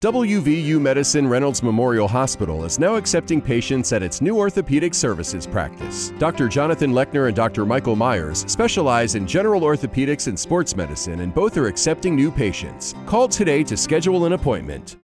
WVU Medicine Reynolds Memorial Hospital is now accepting patients at its new orthopedic services practice. Dr. Jonathan Lechner and Dr. Michael Myers specialize in general orthopedics and sports medicine, and both are accepting new patients. Call today to schedule an appointment.